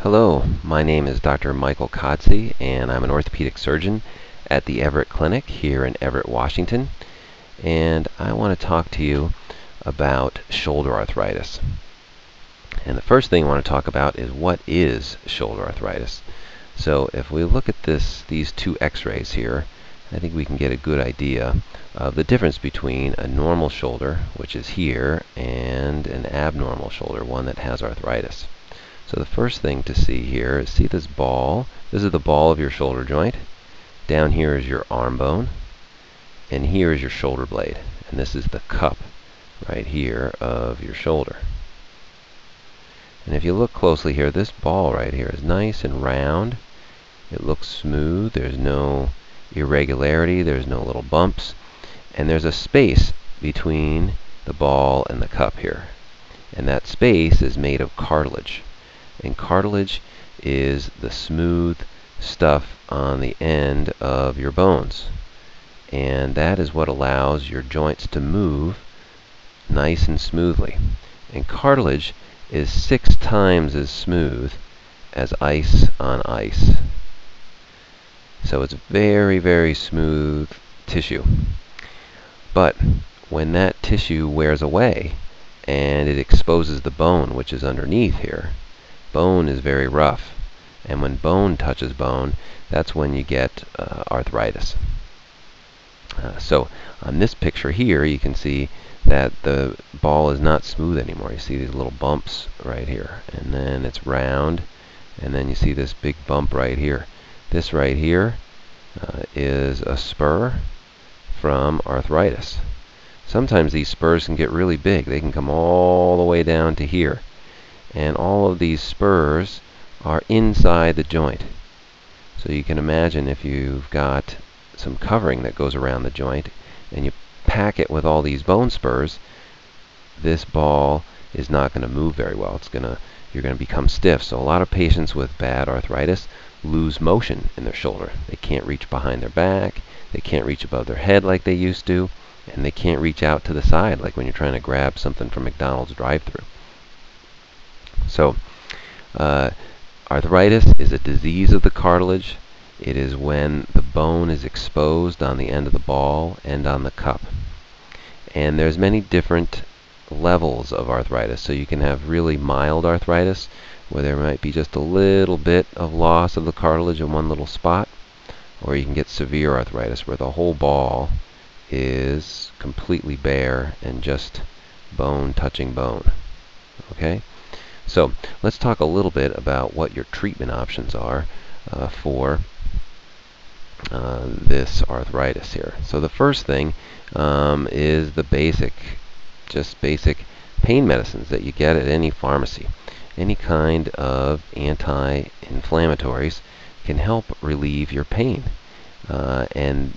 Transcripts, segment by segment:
Hello, my name is Dr. Michael Codsi, and I'm an orthopedic surgeon at the Everett Clinic here in Everett, Washington. And I want to talk to you about shoulder arthritis. And the first thing I want to talk about is what is shoulder arthritis. So if we look at this, these two x-rays here, I think we can get a good idea of the difference between a normal shoulder, which is here, and an abnormal shoulder, one that has arthritis. So the first thing to see here is see this ball. This is the ball of your shoulder joint. Down here is your arm bone. And here is your shoulder blade. And this is the cup right here of your shoulder. And if you look closely here, this ball right here is nice and round. It looks smooth. There's no irregularity. There's no little bumps. And there's a space between the ball and the cup here. And that space is made of cartilage. And cartilage is the smooth stuff on the end of your bones. And that is what allows your joints to move nice and smoothly. And cartilage is six times as smooth as ice on ice. So it's very, very smooth tissue. But when that tissue wears away and it exposes the bone, which is underneath here, bone is very rough. And when bone touches bone, that's when you get uh, arthritis. Uh, so on this picture here, you can see that the ball is not smooth anymore. You see these little bumps right here. And then it's round. And then you see this big bump right here. This right here uh, is a spur from arthritis. Sometimes these spurs can get really big. They can come all the way down to here and all of these spurs are inside the joint. So you can imagine if you've got some covering that goes around the joint and you pack it with all these bone spurs, this ball is not going to move very well. It's going to you're going to become stiff. So a lot of patients with bad arthritis lose motion in their shoulder. They can't reach behind their back, they can't reach above their head like they used to, and they can't reach out to the side like when you're trying to grab something from McDonald's drive-through. So, uh, arthritis is a disease of the cartilage. It is when the bone is exposed on the end of the ball and on the cup. And there's many different levels of arthritis. So you can have really mild arthritis, where there might be just a little bit of loss of the cartilage in one little spot. Or you can get severe arthritis, where the whole ball is completely bare and just bone touching bone. Okay? So let's talk a little bit about what your treatment options are uh, for uh, this arthritis here. So the first thing um, is the basic, just basic pain medicines that you get at any pharmacy. Any kind of anti-inflammatories can help relieve your pain. Uh, and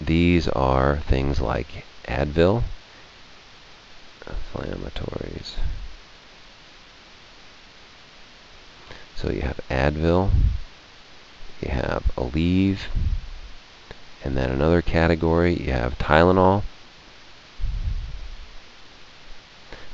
these are things like Advil, inflammatories. So you have Advil, you have Aleve, and then another category, you have Tylenol.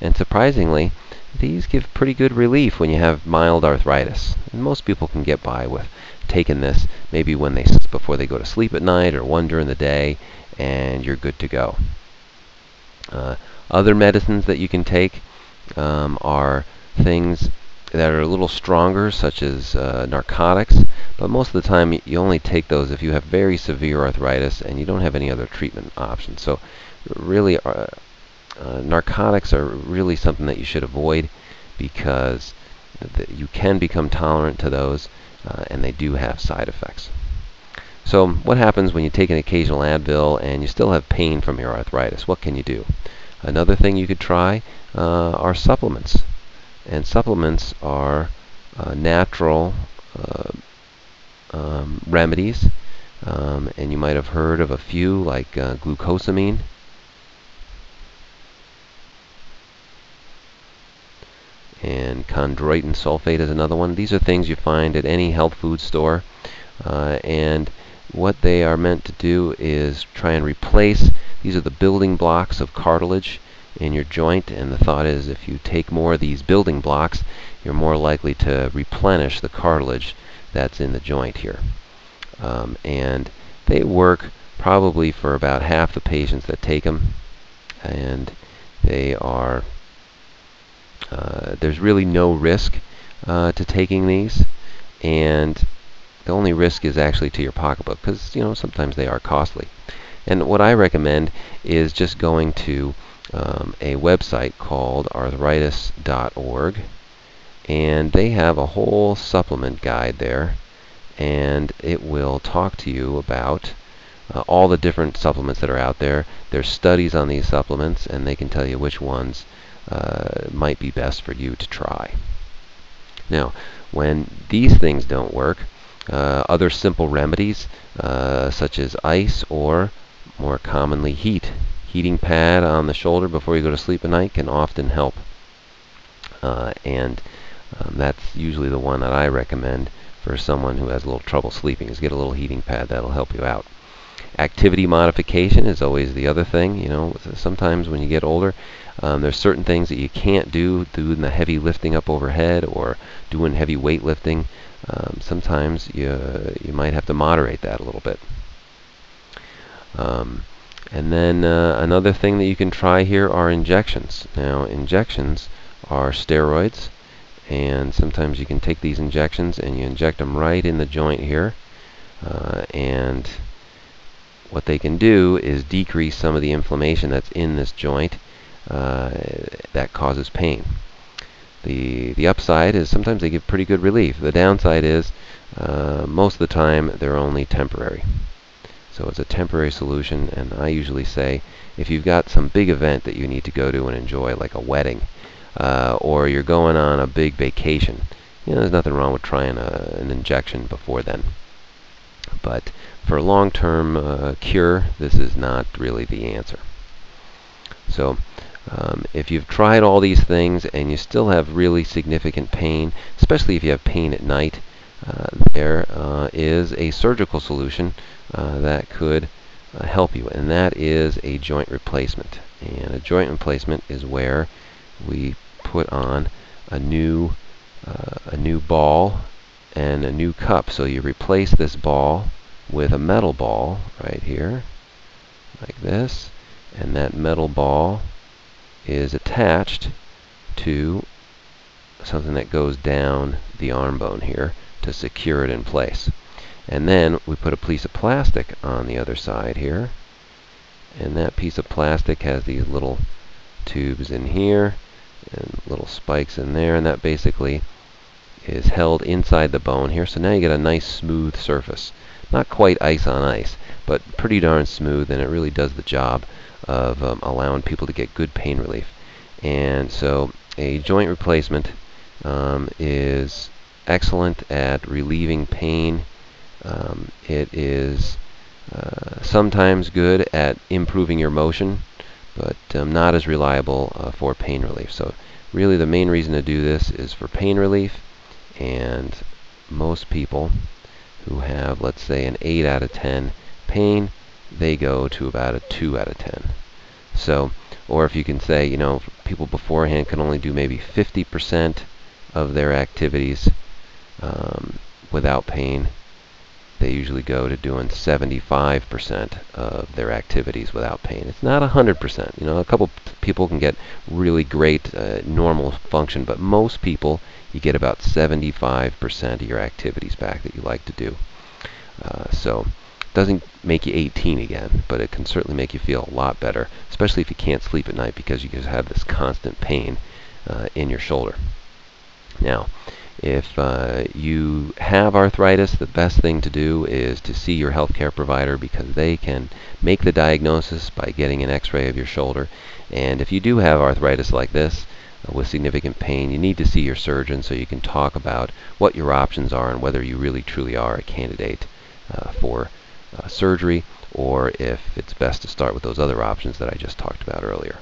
And surprisingly, these give pretty good relief when you have mild arthritis. And most people can get by with taking this maybe when they before they go to sleep at night or one during the day, and you're good to go. Uh, other medicines that you can take um, are things that are a little stronger, such as uh, narcotics, but most of the time you only take those if you have very severe arthritis and you don't have any other treatment options. So really, uh, uh, narcotics are really something that you should avoid because you can become tolerant to those uh, and they do have side effects. So what happens when you take an occasional Advil and you still have pain from your arthritis? What can you do? Another thing you could try uh, are supplements. And supplements are uh, natural uh, um, remedies. Um, and you might have heard of a few like uh, glucosamine. And chondroitin sulfate is another one. These are things you find at any health food store. Uh, and what they are meant to do is try and replace, these are the building blocks of cartilage in your joint, and the thought is if you take more of these building blocks, you're more likely to replenish the cartilage that's in the joint here. Um, and they work probably for about half the patients that take them, and they are uh, there's really no risk uh, to taking these, and the only risk is actually to your pocketbook because you know sometimes they are costly. And what I recommend is just going to um, a website called arthritis.org, and they have a whole supplement guide there, and it will talk to you about uh, all the different supplements that are out there. There's studies on these supplements, and they can tell you which ones uh, might be best for you to try. Now, when these things don't work, uh, other simple remedies uh, such as ice or more commonly heat. Heating pad on the shoulder before you go to sleep at night can often help. Uh, and um, that's usually the one that I recommend for someone who has a little trouble sleeping is get a little heating pad that'll help you out. Activity modification is always the other thing. You know, sometimes when you get older, um, there's certain things that you can't do, doing the heavy lifting up overhead or doing heavy weightlifting. Um, sometimes you you might have to moderate that a little bit. Um, and then uh, another thing that you can try here are injections. Now, injections are steroids, and sometimes you can take these injections and you inject them right in the joint here, uh, and what they can do is decrease some of the inflammation that's in this joint uh, that causes pain. The, the upside is sometimes they give pretty good relief. The downside is uh, most of the time they're only temporary. So it's a temporary solution, and I usually say if you've got some big event that you need to go to and enjoy, like a wedding, uh, or you're going on a big vacation, you know, there's nothing wrong with trying a, an injection before then. But for a long-term uh, cure, this is not really the answer. So um, if you've tried all these things and you still have really significant pain, especially if you have pain at night, uh, there uh, is a surgical solution uh, that could uh, help you, and that is a joint replacement. And a joint replacement is where we put on a new uh, a new ball and a new cup. So you replace this ball with a metal ball right here, like this, and that metal ball is attached to something that goes down the arm bone here to secure it in place. And then we put a piece of plastic on the other side here. And that piece of plastic has these little tubes in here and little spikes in there. And that basically is held inside the bone here. So now you get a nice smooth surface. Not quite ice on ice, but pretty darn smooth. And it really does the job of um, allowing people to get good pain relief. And so a joint replacement um, is excellent at relieving pain. Um, it is uh, sometimes good at improving your motion, but um, not as reliable uh, for pain relief. So really the main reason to do this is for pain relief, and most people who have, let's say, an 8 out of 10 pain, they go to about a 2 out of 10. So, or if you can say, you know, people beforehand can only do maybe 50% of their activities um, without pain, they usually go to doing 75% of their activities without pain. It's not 100%. You know, a couple people can get really great uh, normal function, but most people, you get about 75% of your activities back that you like to do. Uh, so doesn't make you 18 again, but it can certainly make you feel a lot better, especially if you can't sleep at night because you just have this constant pain uh, in your shoulder. Now, if uh, you have arthritis, the best thing to do is to see your healthcare provider because they can make the diagnosis by getting an x-ray of your shoulder. And if you do have arthritis like this, uh, with significant pain, you need to see your surgeon so you can talk about what your options are and whether you really truly are a candidate uh, for uh, surgery or if it's best to start with those other options that I just talked about earlier.